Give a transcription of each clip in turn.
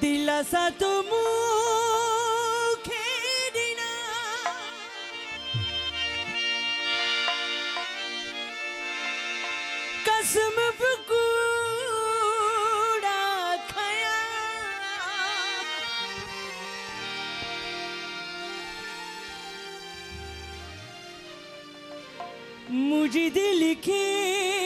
दिल सतमुखेना तो कसम कूड़ा खया। मुझे दिल खी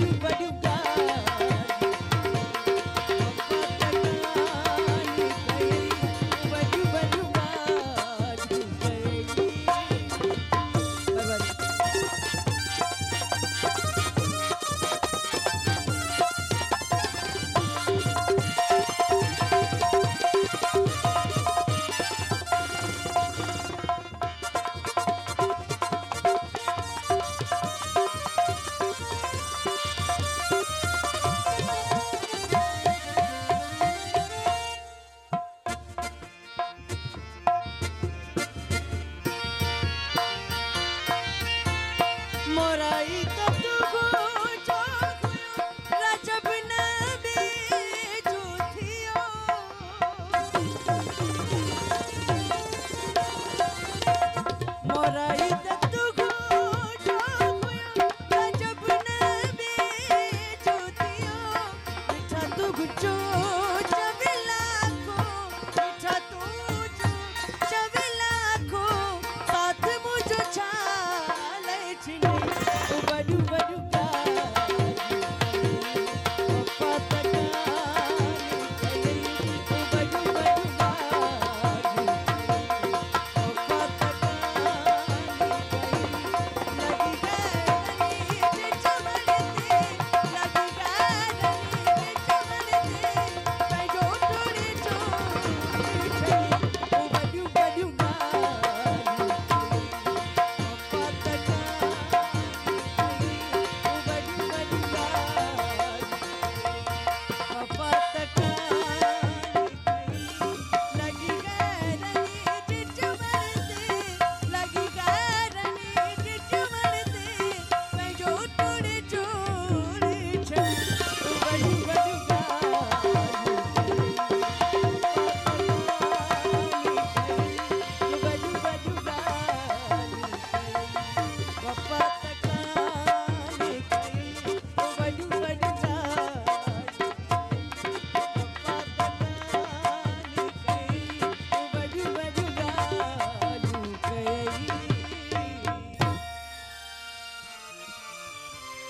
you, you.